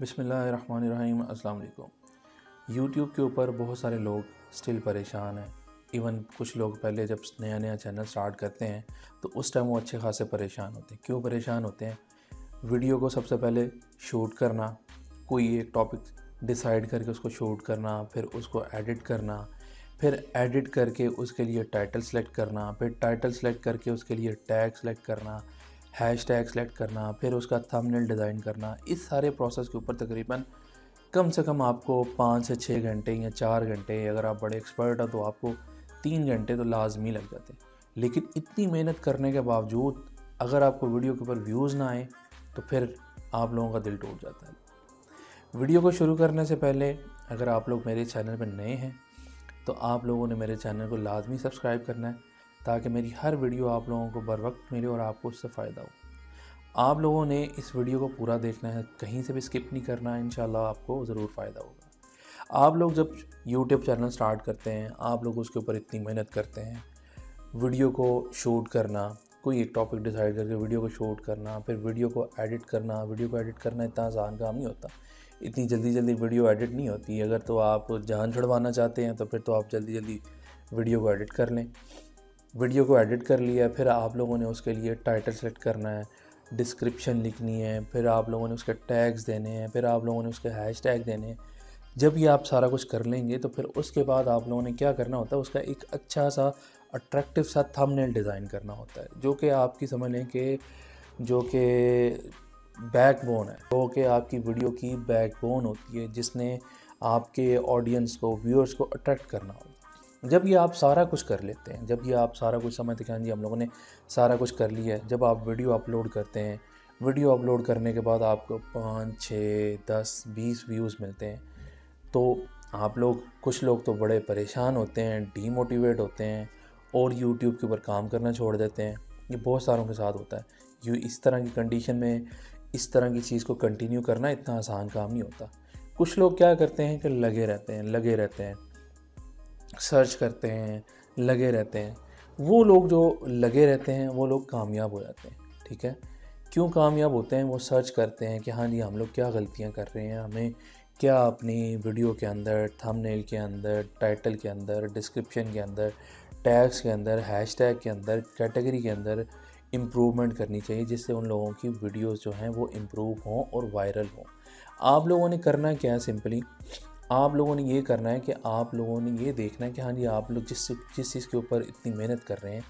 बिसमीम अल्लाम यूट्यूब के ऊपर बहुत सारे लोग स्टिल परेशान हैं। इवन कुछ लोग पहले जब नया नया चैनल स्टार्ट करते हैं तो उस टाइम वो अच्छे खासे परेशान होते हैं। क्यों परेशान होते हैं? वीडियो को सबसे पहले शूट करना, कोई एक टॉपिक डिसाइड करके उसको शूट करना, फिर उसको एडिट करना, फिर एडिट करके उसके लिए टाइटल सेलेक्ट करना, फिर टाइटल सेलेक्ट करके उसके लिए टैग सेलेक्ट करना हैश टैग सेलेक्ट करना, फिर उसका थंबनेल डिज़ाइन करना, इस सारे प्रोसेस के ऊपर तकरीबन कम से कम आपको पाँच से छः घंटे या चार घंटे, अगर आप बड़े एक्सपर्ट हो तो आपको तीन घंटे तो लाजमी लग जाते हैं। लेकिन इतनी मेहनत करने के बावजूद अगर आपको वीडियो के ऊपर व्यूज़ ना आए तो फिर आप लोगों का दिल टूट जाता है। वीडियो को शुरू करने से पहले अगर आप लोग मेरे चैनल पर नए हैं तो आप लोगों ने मेरे चैनल को लाजमी सब्सक्राइब करना है। ताकि मेरी हर वीडियो आप लोगों को बर वक्त मिले और आपको उससे फ़ायदा हो। आप लोगों ने इस वीडियो को पूरा देखना है, कहीं से भी स्किप नहीं करना है इन आपको ज़रूर फ़ायदा होगा। आप लोग जब यूट्यूब चैनल स्टार्ट करते हैं, आप लोग उसके ऊपर इतनी मेहनत करते हैं, वीडियो को शूट करना, कोई एक टॉपिक डिसाइड करके वीडियो को शूट करना, फिर वीडियो को एडिट करना, वीडियो को एडिट करना इतना आसान काम नहीं होता। इतनी जल्दी जल्दी वीडियो एडिट नहीं होती। अगर तो आप जान छुड़वाना चाहते हैं तो फिर तो आप जल्दी जल्दी वीडियो को एडिट कर लें। वीडियो को एडिट कर लिया फिर आप लोगों ने उसके लिए टाइटल सेलेक्ट करना है, डिस्क्रिप्शन लिखनी है, फिर आप लोगों ने उसके टैग्स देने हैं, फिर आप लोगों ने उसके हैश टैग देने हैं। जब ये आप सारा कुछ कर लेंगे तो फिर उसके बाद आप लोगों ने क्या करना होता है, उसका एक अच्छा सा अट्रैक्टिव सा थंबनेल डिज़ाइन करना होता है, जो कि आपकी समझ लें कि, जो कि बैकबोन है, जो कि आपकी वीडियो की बैकबोन होती है, जिसने आपके ऑडियंस को व्यूअर्स को अट्रैक्ट करना होता है। जब ये आप सारा कुछ कर लेते हैं, जब ये आप सारा कुछ समझते हैं जी, हम लोगों ने सारा कुछ कर लिया है, जब आप वीडियो अपलोड करते हैं, वीडियो अपलोड करने के बाद आपको पाँच, छः, दस, बीस व्यूज़ मिलते हैं तो आप लोग, कुछ लोग तो बड़े परेशान होते हैं, डीमोटिवेट होते हैं और यूट्यूब के ऊपर काम करना छोड़ देते हैं। ये बहुत सारों के साथ होता है। यू इस तरह की कंडीशन में, इस तरह की चीज़ को कंटिन्यू करना इतना आसान काम नहीं होता। कुछ लोग क्या करते हैं कि लगे रहते हैं, लगे रहते हैं। सर्च करते हैं, लगे रहते हैं। वो लोग जो लगे रहते हैं, वो लोग कामयाब हो जाते हैं, ठीक है? क्यों कामयाब होते हैं? वो सर्च करते हैं कि हाँ जी, हम लोग क्या गलतियाँ कर रहे हैं, हमें क्या अपनी वीडियो के अंदर थंबनेल के अंदर टाइटल के अंदर डिस्क्रिप्शन के अंदर टैग्स के अंदर हैश टैग के अंदर कैटेगरी के अंदर इम्प्रूवमेंट करनी चाहिए, जिससे उन लोगों की वीडियोस जो हैं वो इम्प्रूव हों और वायरल हों। आप लोगों ने करना क्या है सिंपली आप लोगों ने ये करना है कि आप लोगों ने ये देखना है कि हाँ जी, आप लोग जिस जिस चीज़ के ऊपर इतनी मेहनत कर रहे हैं,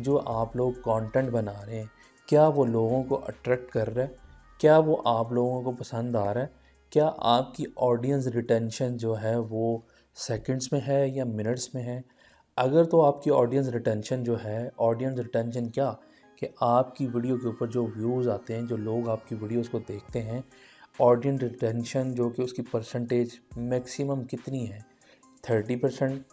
जो आप लोग कंटेंट बना रहे हैं, क्या वो लोगों को अट्रैक्ट कर रहा है? क्या वो आप लोगों को पसंद आ रहा है? क्या आपकी ऑडियंस रिटेंशन जो है वो सेकंड्स में है या मिनट्स में है? अगर तो आपकी ऑडियंस रिटेंशन जो है ऑडियंस रिटेंशन क्या? कि आपकी वीडियो के ऊपर जो व्यूज़ आते हैं, जो लोग आपकी वीडियोस को देखते हैं ऑडियंस रिटेंशन जो कि उसकी परसेंटेज मैक्सिमम कितनी है? थर्टी परसेंट,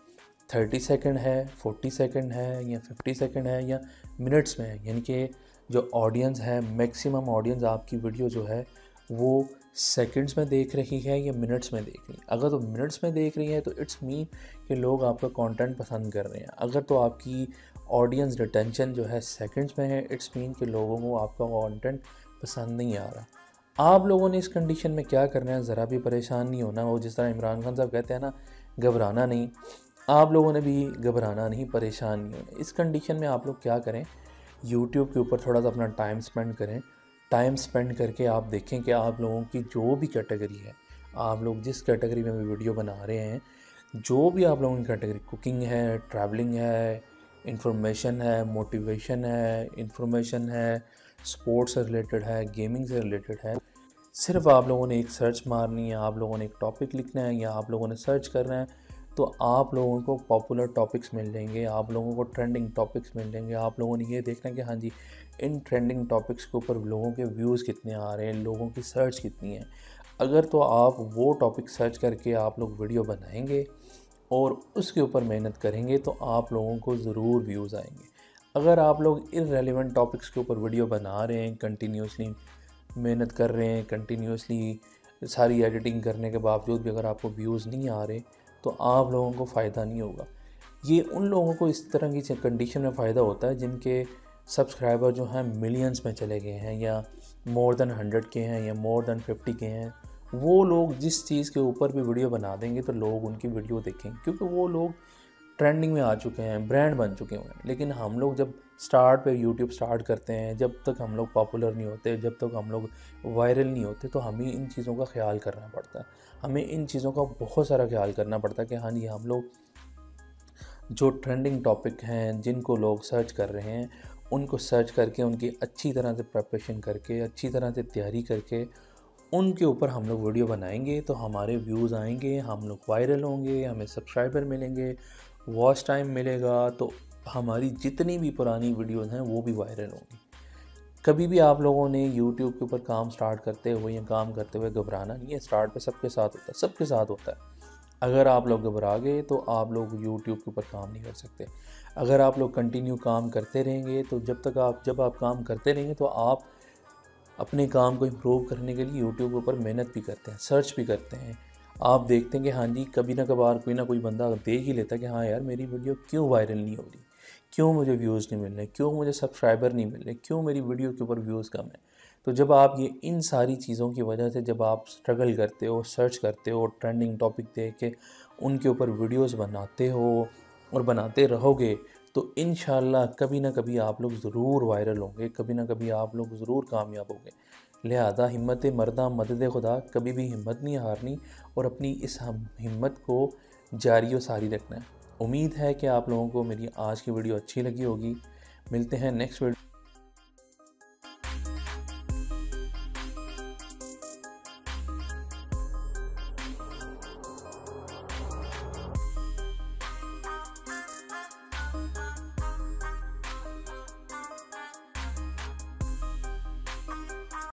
थर्टी सेकेंड है, फोर्टी सेकेंड है, या फिफ्टी सेकेंड है, या मिनट्स में है? यानी कि जो ऑडियंस है, मैक्सिमम ऑडियंस आपकी वीडियो जो है, वो सेकंड्स में देख रही है या मिनट्स में देख रही है? अगर तो मिनट्स में देख रही है तो इट्स मीन कि लोग आपका कंटेंट पसंद कर रहे हैं। अगर तो आपकी ऑडियंस रिटेंशन जो है, सेकंड्स में है, इट्स मीन कि लोगों को आपका कंटेंट पसंद नहीं आ रहा। आप लोगों ने इस कंडीशन में क्या करना है? ज़रा भी परेशान नहीं होना। वो जिस तरह इमरान खान साहब कहते हैं ना, घबराना नहीं। आप लोगों ने भी घबराना नहीं, परेशान नहीं होना। इस कंडीशन में आप लोग क्या करें? यूट्यूब के ऊपर थोड़ा सा अपना टाइम स्पेंड करें। टाइम स्पेंड करके आप देखें कि आप लोगों की जो भी कैटेगरी है, आप लोग जिस कैटेगरी में भी वीडियो बना रहे हैं, जो भी आप लोगों की कैटेगरी कुकिंग है ट्रैवलिंग है इंफॉर्मेशन है मोटिवेशन है इंफॉर्मेशन है स्पोर्ट्स से रिलेटेड है, गेमिंग से रिलेटेड है। सिर्फ़ आप लोगों ने एक सर्च मारनी है, आप लोगों ने एक टॉपिक लिखना है या आप लोगों ने सर्च करना है तो आप लोगों को पॉपुलर टॉपिक्स मिल जाएँगे, आप लोगों को ट्रेंडिंग टॉपिक्स मिल जाएँगे। आप लोगों ने ये देखना है कि हाँ जी, इन ट्रेंडिंग टॉपिक्स के ऊपर लोगों के व्यूज़ कितने आ रहे हैं, लोगों की सर्च कितनी है। अगर तो आप वो टॉपिक सर्च करके आप लोग वीडियो बनाएँगे और उसके ऊपर मेहनत करेंगे तो आप लोगों को ज़रूर व्यूज़ आएँगे। अगर आप लोग इरेलीवेंट टॉपिक्स के ऊपर वीडियो बना रहे हैं कंटिन्यूसली मेहनत कर रहे हैं कंटिन्यूसली सारी एडिटिंग करने के बावजूद भी अगर आपको व्यूज़ नहीं आ रहे तो आप लोगों को फ़ायदा नहीं होगा। ये उन लोगों को इस तरह की कंडीशन में फ़ायदा होता है जिनके सब्सक्राइबर जो हैं मिलियंस में चले गए हैं या मोर देन हंड्रेड के हैं या मोर देन फिफ्टी के हैं। वो लोग जिस चीज़ के ऊपर भी वीडियो बना देंगे तो लोग उनकी वीडियो देखेंगे, क्योंकि वो लोग ट्रेंडिंग में आ चुके हैं, ब्रांड बन चुके हैं। लेकिन हम लोग जब स्टार्ट पे यूट्यूब स्टार्ट करते हैं, जब तक हम लोग पॉपुलर नहीं होते, जब तक हम लोग वायरल नहीं होते तो हमें इन चीज़ों का ख्याल करना पड़ता है। हमें इन चीज़ों का बहुत सारा ख्याल करना पड़ता है कि हाँ जी, हम लोग जो ट्रेंडिंग टॉपिक हैं, जिनको लोग सर्च कर रहे हैं, उनको सर्च करके, उनकी अच्छी तरह से प्रिपरेशन करके, अच्छी तरह से तैयारी करके, उनके ऊपर हम लोग वीडियो बनाएँगे तो हमारे व्यूज़ आएँगे, हम लोग वायरल होंगे, हमें सब्सक्राइबर मिलेंगे वॉच टाइम मिलेगा तो हमारी जितनी भी पुरानी वीडियोज़ हैं, वो भी वायरल होंगी। कभी भी आप लोगों ने यूट्यूब के ऊपर काम स्टार्ट करते हुए या काम करते हुए घबराना नहीं है स्टार्ट पे सबके साथ होता है, सबके साथ होता है। अगर आप लोग घबरा गए तो आप लोग यूट्यूब के ऊपर काम नहीं कर सकते। अगर आप लोग कंटिन्यू काम करते रहेंगे तो जब तक आप, जब आप काम करते रहेंगे तो आप अपने काम को इम्प्रूव करने के लिए यूट्यूब के ऊपर मेहनत भी करते हैं सर्च भी करते हैं। आप देखते हैं कि हाँ जी, कभी ना कभार कोई ना कोई बंदा देख ही लेता है कि हाँ यार, मेरी वीडियो क्यों वायरल नहीं हो रही? क्यों मुझे व्यूज़ नहीं मिल रहे? क्यों मुझे सब्सक्राइबर नहीं मिल रहे? क्यों मेरी वीडियो के ऊपर व्यूज़ कम है? तो जब आप ये इन सारी चीज़ों की वजह से जब आप स्ट्रगल करते हो सर्च करते हो ट्रेंडिंग टॉपिक देख के उनके ऊपर वीडियोस बनाते हो और बनाते रहोगे तो इन कभी ना कभी आप लोग ज़रूर वायरल होंगे, कभी ना कभी आप लोग ज़रूर कामयाब होंगे। लिहाजा हिम्मत मरदा, मदद खुदा, कभी भी हिम्मत नहीं हारनी और अपनी इस हिम्मत को जारी और सारी रखना है। उम्मीद है कि आप लोगों को मेरी आज की वीडियो अच्छी लगी होगी। मिलते हैं नेक्स्ट वीडियो